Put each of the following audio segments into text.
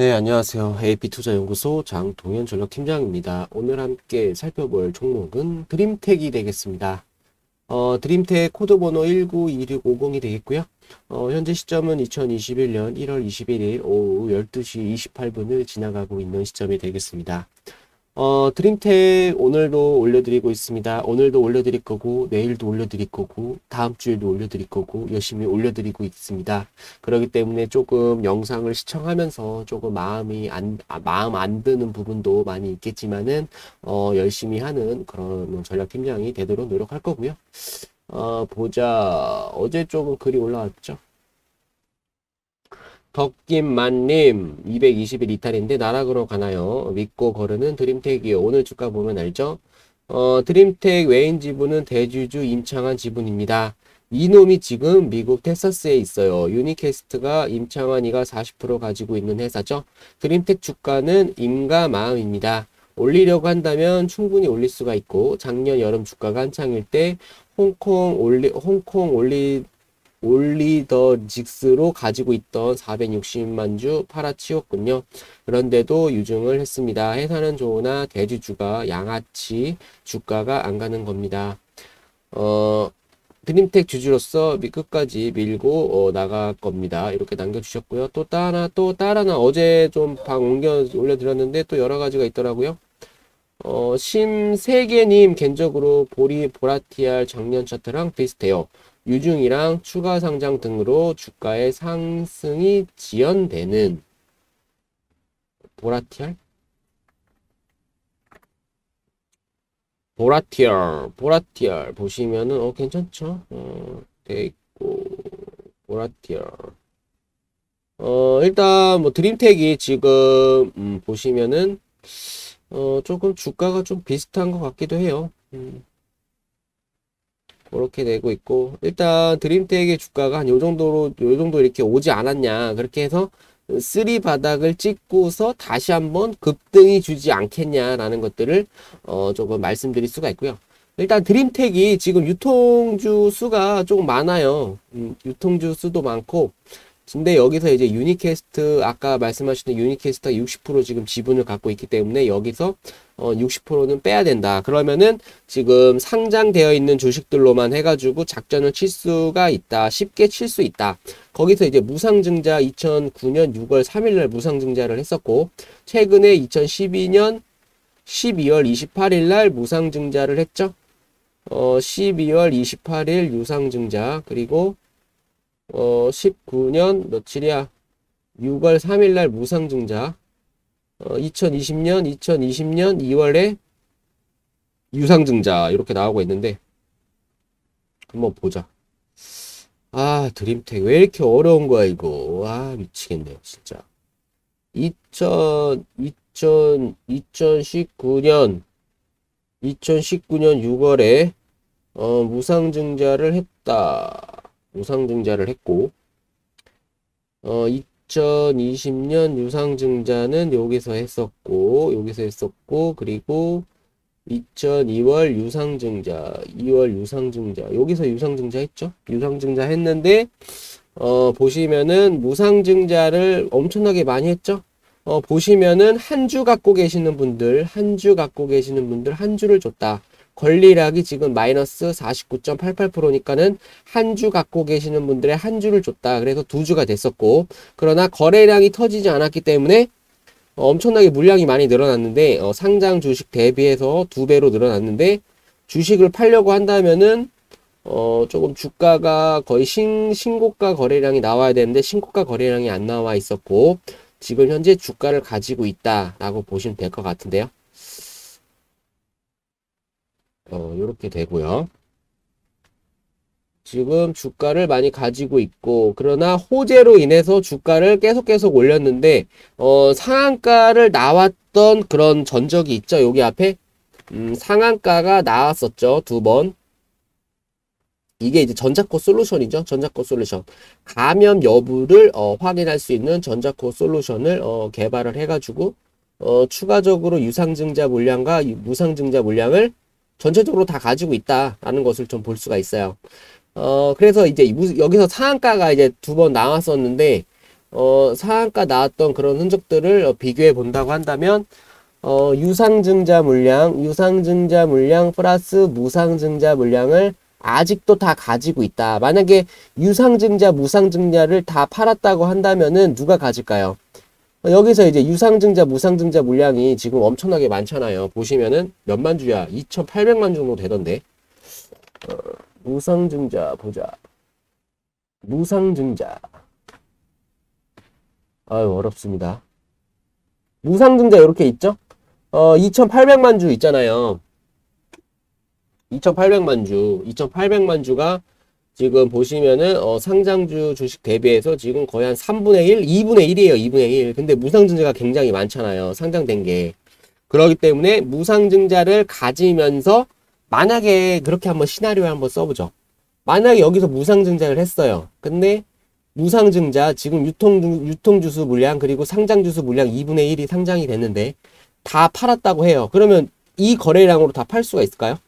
네, 안녕하세요. AP투자연구소 장동현 전략팀장입니다. 오늘 함께 살펴볼 종목은 드림텍이 되겠습니다. 어, 드림텍 코드번호 192650이 되겠고요. 어, 현재 시점은 2021년 1월 21일 오후 12시 28분을 지나가고 있는 시점이 되겠습니다. 어, 드림텍 오늘도 올려드리고 있습니다. 오늘도 올려드릴 거고, 내일도 올려드릴 거고, 다음 주에도 올려드릴 거고, 열심히 올려드리고 있습니다. 그렇기 때문에 조금 영상을 시청하면서 조금 마음이 안, 아, 마음 안 드는 부분도 많이 있겠지만은, 어, 열심히 하는 그런 전략팀장이 되도록 노력할 거고요. 어, 보자. 어제 조금 글이 올라왔죠. 덕김만님 220일 이탈인데 나락으로 가나요? 믿고 거르는 드림텍이요. 오늘 주가 보면 알죠? 어, 드림텍 외인 지분은 대주주 임창한 지분입니다. 이놈이 지금 미국 텍사스에 있어요. 유니캐스트가 임창환이가 40% 가지고 있는 회사죠. 드림텍 주가는 임가 마음입니다. 올리려고 한다면 충분히 올릴 수가 있고 작년 여름 주가가 한창일 때 홍콩 올리 홍콩 올리 올리더직스로 가지고 있던 460만 주 팔아치웠군요. 그런데도 유증을 했습니다. 회사는 좋으나 대주주가 양아치 주가가 안 가는 겁니다. 어, 드림텍 주주로서 끝까지 밀고 어, 나갈 겁니다. 이렇게 남겨주셨고요. 또 따라 또 따라나 어제 좀 방 옮겨 올려드렸는데 또 여러 가지가 있더라고요. 어, 심세계님 개인적으로 보리 보라티알 작년 차트랑 비슷해요. 유중이랑 추가 상장 등으로 주가의 상승이 지연되는 보라티알? 보라티알, 보라티알 보시면은 어 괜찮죠? 어, 돼 있고 보라티알. 어 일단 뭐 드림텍이 지금 음, 보시면은 어 조금 주가가 좀 비슷한 것 같기도 해요. 음. 그렇게 되고 있고 일단 드림텍의 주가가 한 요 정도로 요 정도 이렇게 오지 않았냐 그렇게 해서 three 바닥을 찍고서 다시 한번 급등이 주지 않겠냐라는 것들을 어 조금 말씀드릴 수가 있고요. 일단 드림텍이 지금 유통주 수가 조금 많아요. 음, 유통주 수도 많고 근데 여기서 이제 유니캐스트 아까 말씀하셨던 유니캐스트가 60% 지금 지분을 갖고 있기 때문에 여기서 어 60%는 빼야 된다. 그러면은 지금 상장되어 있는 주식들로만 해가지고 작전을 칠 수가 있다. 쉽게 칠 수 있다. 거기서 이제 무상증자 2009년 6월 3일날 무상증자를 했었고 최근에 2012년 12월 28일날 무상증자를 했죠. 어 12월 28일 유상증자 그리고 어, 19년 며칠이야? 6월 3일 날 무상증자. 어, 2020년, 2020년 2월에 유상증자 이렇게 나오고 있는데 한번 보자. 아, 드림텍 왜 이렇게 어려운 거야 이거. 아, 미치겠네요, 진짜. 2000 2000 2019년 2019년 6월에 어, 무상증자를 했다. 유상증자를 했고 어 2020년 유상증자는 여기서 했었고 여기서 했었고 그리고 2002월 유상증자 2월 유상증자. 여기서 유상증자 했죠? 유상증자 했는데 어 보시면은 무상증자를 엄청나게 많이 했죠? 어 보시면은 한 주 갖고 계시는 분들 한 주 갖고 계시는 분들 한 주를 줬다 권리락이 지금 마이너스 49.88%니까는 한 주 갖고 계시는 분들의 한 주를 줬다. 그래서 두 주가 됐었고 그러나 거래량이 터지지 않았기 때문에 어, 엄청나게 물량이 많이 늘어났는데 어, 상장 주식 대비해서 두 배로 늘어났는데 주식을 팔려고 한다면은 어, 조금 주가가 거의 신, 신고가 거래량이 나와야 되는데 신고가 거래량이 안 나와 있었고 지금 현재 주가를 가지고 있다라고 보시면 될 것 같은데요. 어, 이렇게 되고요. 지금 주가를 많이 가지고 있고 그러나 호재로 인해서 주가를 계속 계속 올렸는데 어, 상한가를 나왔던 그런 전적이 있죠. 여기 앞에 음, 상한가가 나왔었죠. 두 번. 이게 이제 전자코 솔루션이죠. 전자코 솔루션. 감염 여부를 어, 확인할 수 있는 전자코 솔루션을 어, 개발을 해가지고 어, 추가적으로 유상증자 물량과 무상증자 물량을 전체적으로 다 가지고 있다라는 것을 좀 볼 수가 있어요. 어, 그래서 이제 여기서 상한가가 이제 두 번 나왔었는데, 어, 상한가 나왔던 그런 흔적들을 어, 비교해 본다고 한다면 어, 유상증자 물량, 유상증자 물량 플러스 무상증자 물량을 아직도 다 가지고 있다. 만약에 유상증자, 무상증자를 다 팔았다고 한다면은 누가 가질까요? 어, 여기서 이제 유상증자, 무상증자 물량이 지금 엄청나게 많잖아요. 보시면은 몇만 주야? 2,800만 정도 되던데. 어, 무상증자 보자. 무상증자. 아유, 어렵습니다. 무상증자 이렇게 있죠? 어, 2,800만 주 있잖아요. 2,800만 주, 2,800만 주가 지금 보시면은 어, 상장주 주식 대비해서 지금 거의 한 3분의 1, 2분의 1이에요. 2분의 1. 근데 무상증자가 굉장히 많잖아요. 상장된 게. 그렇기 때문에 무상증자를 가지면서 만약에 그렇게 한번 시나리오 한번 써보죠. 만약에 여기서 무상증자를 했어요. 근데 무상증자 지금 유통 유통주수 물량 그리고 상장주수 물량 2분의 1이 상장이 됐는데 다 팔았다고 해요. 그러면 이 거래량으로 다 팔 수가 있을까요?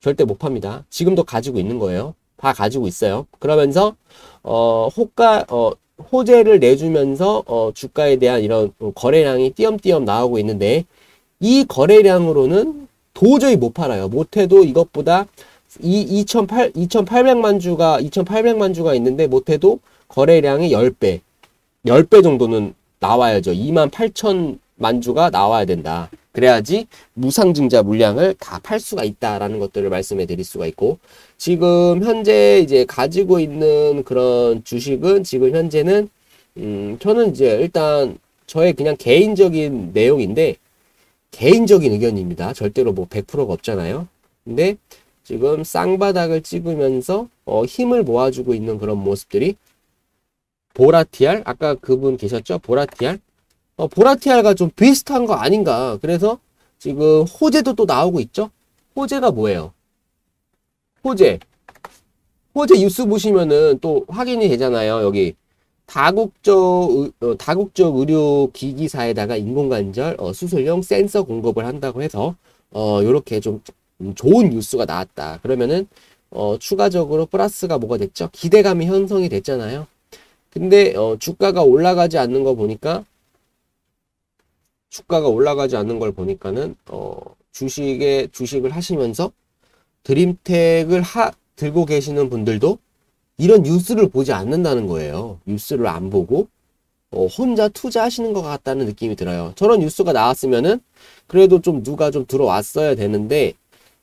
절대 못 팝니다. 지금도 가지고 있는 거예요. 다 가지고 있어요. 그러면서 어 호가 어 호재를 내주면서 어 주가에 대한 이런 거래량이 띄엄띄엄 나오고 있는데 이 거래량으로는 도저히 못 팔아요. 못해도 이것보다 이 2,800, 2,800만 주가 2,800만 주가 있는데 못해도 거래량이 10배 10배 정도는 나와야죠. 2만 8천만 주가 나와야 된다. 그래야지 무상증자 물량을 다 팔 수가 있다라는 것들을 말씀해 드릴 수가 있고 지금 현재 이제 가지고 있는 그런 주식은 지금 현재는 음 저는 이제 일단 저의 그냥 개인적인 내용인데 개인적인 의견입니다. 절대로 뭐 100%가 없잖아요. 근데 지금 쌍바닥을 찍으면서 어, 힘을 모아주고 있는 그런 모습들이 보라티알 아까 그분 계셨죠? 보라티알 어, 보라티알과 좀 비슷한 거 아닌가 그래서 지금 호재도 또 나오고 있죠? 호재가 뭐예요? 호재 호재 뉴스 보시면은 또 확인이 되잖아요 여기 다국적 어, 다국적 의료 기기사에다가 인공관절 어, 수술용 센서 공급을 한다고 해서 어 요렇게 좀 좋은 뉴스가 나왔다. 그러면은 어 추가적으로 플러스가 뭐가 됐죠? 기대감이 형성이 됐잖아요. 근데 어 주가가 올라가지 않는 거 보니까 주가가 올라가지 않는 걸 보니까는 어 주식에 주식을 하시면서 드림텍을 하 들고 계시는 분들도 이런 뉴스를 보지 않는다는 거예요. 뉴스를 안 보고 어, 혼자 투자하시는 것 같다는 느낌이 들어요. 저런 뉴스가 나왔으면은 그래도 좀 누가 좀 들어왔어야 되는데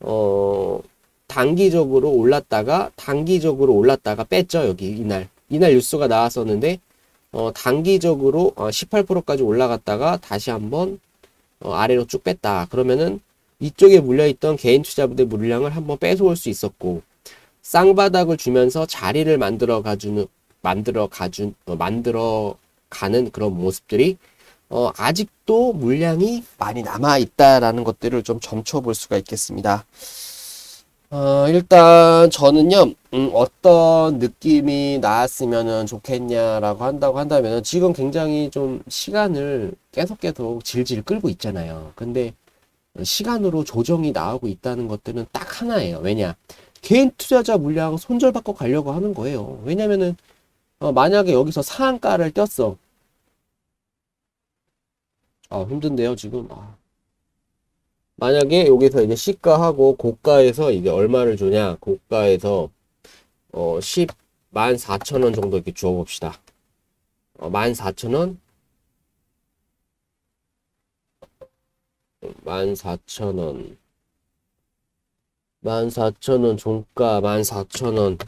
어, 단기적으로 올랐다가 단기적으로 올랐다가 뺐죠 여기 이날 이날 뉴스가 나왔었는데 어, 단기적으로 어, 18%까지 올라갔다가 다시 한번 어, 아래로 쭉 뺐다 그러면은 이쪽에 물려있던 개인 투자부들 물량을 한번 뺏어올 수 있었고 쌍바닥을 주면서 자리를 만들어 가주는 만들어 가준 어, 만들어 가는 그런 모습들이 어, 아직도 물량이 많이 남아 있다라는 것들을 좀 점쳐볼 수가 있겠습니다. 어, 일단 저는요, 음, 어떤 느낌이 나왔으면 좋겠냐라고 한다고 한다면 지금 굉장히 좀 시간을 계속 계속 질질 끌고 있잖아요. 근데 시간으로 조정이 나오고 있다는 것들은 딱 하나예요. 왜냐? 개인 투자자 물량 손절받고 가려고 하는 거예요. 왜냐면은 어, 만약에 여기서 상한가를 떴어. 아 힘든데요 지금. 아. 만약에 여기서 이제 시가하고 고가에서 이게 얼마를 주냐? 고가에서 어 10, 14,000원 정도 이렇게 주어 봅시다. 어, 14,000원? 14,000원. 14,000원 종가 14,000원.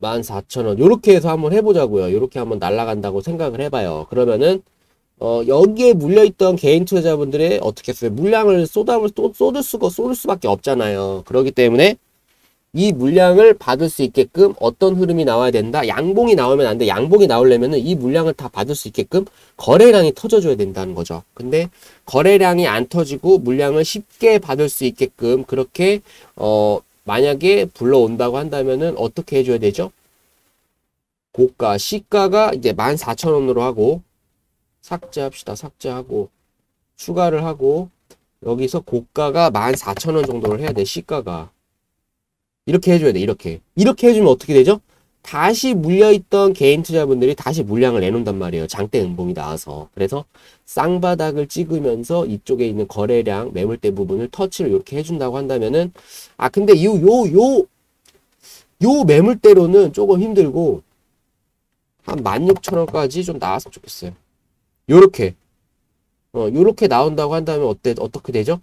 14,000원. 요렇게 해서 한번 해보자고요. 요렇게 한번 날라간다고 생각을 해봐요. 그러면은 어 여기에 물려있던 개인 투자자분들의 어떻게 했어요 물량을 쏟아을 쏟을 수가 쏟을 수밖에 없잖아요 그렇기 때문에 이 물량을 받을 수 있게끔 어떤 흐름이 나와야 된다. 양봉이 나오면 안 돼. 양봉이 나오려면 이 물량을 다 받을 수 있게끔 거래량이 터져줘야 된다는 거죠. 근데 거래량이 안 터지고 물량을 쉽게 받을 수 있게끔 그렇게 어 만약에 불러온다고 한다면은 어떻게 해줘야 되죠? 고가, 시가가 이제 14,000원으로 하고 삭제합시다. 삭제하고 추가를 하고 여기서 고가가 14,000원 정도를 해야 돼. 시가가. 이렇게 해줘야 돼 이렇게 이렇게 해주면 어떻게 되죠 다시 물려있던 개인 투자분들이 다시 물량을 내놓는단 말이에요. 장대 음봉이 나와서. 그래서 쌍바닥을 찍으면서 이쪽에 있는 거래량, 매물대 부분을 터치를 이렇게 해준다고 한다면은, 아, 근데 이, 요, 요, 요 매물대로는 조금 힘들고, 한 16,000원까지 좀 나왔으면 좋겠어요. 요렇게. 어, 요렇게 나온다고 한다면 어때, 어떻게 되죠?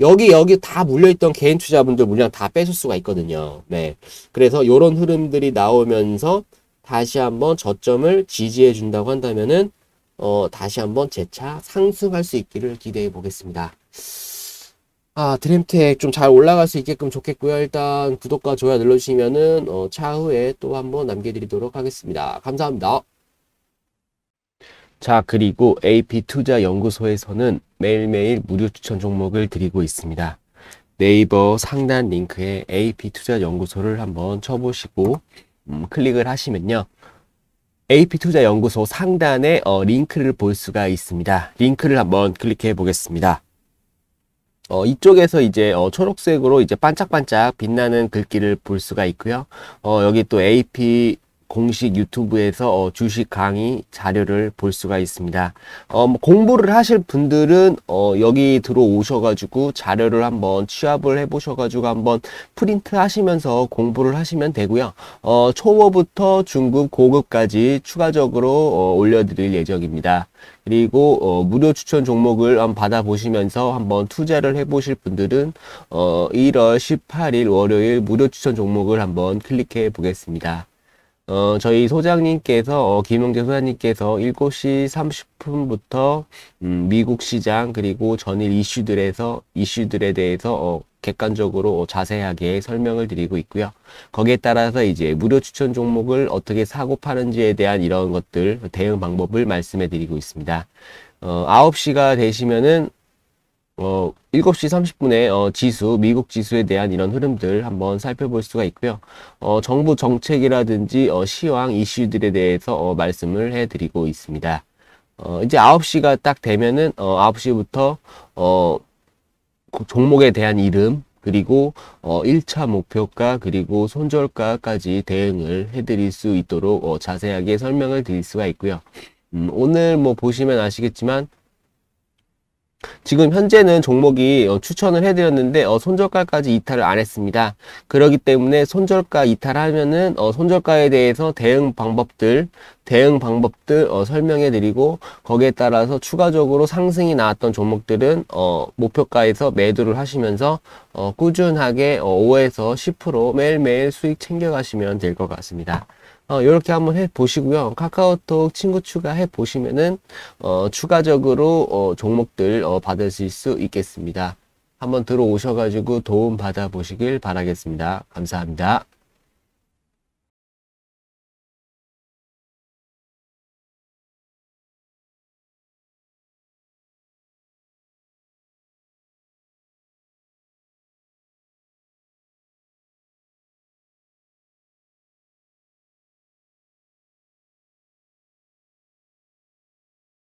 여기 여기 다 물려있던 개인 투자분들 물량 다 뺏을 수가 있거든요. 네. 그래서 이런 흐름들이 나오면서 다시 한번 저점을 지지해 준다고 한다면은 어 다시 한번 재차 상승할 수 있기를 기대해 보겠습니다. 아 드림텍 좀 잘 올라갈 수 있게끔 좋겠고요. 일단 구독과 좋아요 눌러주시면은 어, 차후에 또 한번 남겨드리도록 하겠습니다. 감사합니다. 자, 그리고 AP투자연구소에서는 매일매일 무료 추천 종목을 드리고 있습니다. 네이버 상단 링크에 AP투자연구소를 한번 쳐보시고 음, 클릭을 하시면요. AP투자연구소 상단에 어, 링크를 볼 수가 있습니다. 링크를 한번 클릭해 보겠습니다. 어, 이쪽에서 이제 어, 초록색으로 이제 반짝반짝 빛나는 글귀를 볼 수가 있고요. 어, 여기 또 AP 공식 유튜브에서 어, 주식 강의 자료를 볼 수가 있습니다. 어, 뭐 공부를 하실 분들은 어, 여기 들어오셔가지고 자료를 한번 취합을 해보셔가지고 한번 프린트 하시면서 공부를 하시면 되고요. 어, 초보부터 중급, 고급까지 추가적으로 어, 올려드릴 예정입니다. 그리고 어, 무료 추천 종목을 한번 받아보시면서 한번 투자를 해보실 분들은 어, 1월 18일 월요일 무료 추천 종목을 한번 클릭해 보겠습니다. 어, 저희 소장님께서, 어, 김영재 소장님께서 7시 30분부터, 음, 미국 시장, 그리고 전일 이슈들에서, 이슈들에 대해서, 어, 객관적으로 자세하게 설명을 드리고 있고요. 거기에 따라서 이제 무료 추천 종목을 어떻게 사고 파는지에 대한 이런 것들, 대응 방법을 말씀해 드리고 있습니다. 어, 9시가 되시면은, 어, 7시 30분에 어, 지수, 미국 지수에 대한 이런 흐름들 한번 살펴볼 수가 있고요. 어, 정부 정책이라든지 어, 시황 이슈들에 대해서 어, 말씀을 해드리고 있습니다. 어, 이제 9시가 딱 되면은 어, 9시부터 어, 종목에 대한 이름 그리고 어, 1차 목표가 그리고 손절가까지 대응을 해드릴 수 있도록 어, 자세하게 설명을 드릴 수가 있고요. 음, 오늘 뭐 보시면 아시겠지만 지금 현재는 종목이 어, 추천을 해드렸는데 어, 손절가까지 이탈을 안 했습니다. 그렇기 때문에 손절가 이탈하면은 어, 손절가에 대해서 대응 방법들 대응 방법들 어, 설명해 드리고 거기에 따라서 추가적으로 상승이 나왔던 종목들은 어, 목표가에서 매도를 하시면서 어, 꾸준하게 어, 5에서 10% 매일매일 수익 챙겨 가시면 될 것 같습니다. 어, 이렇게 한번 해 보시고요. 카카오톡 친구 추가해 보시면은 어, 추가적으로 어, 종목들 어, 받으실 수 있겠습니다. 한번 들어오셔가지고 도움 받아 보시길 바라겠습니다. 감사합니다.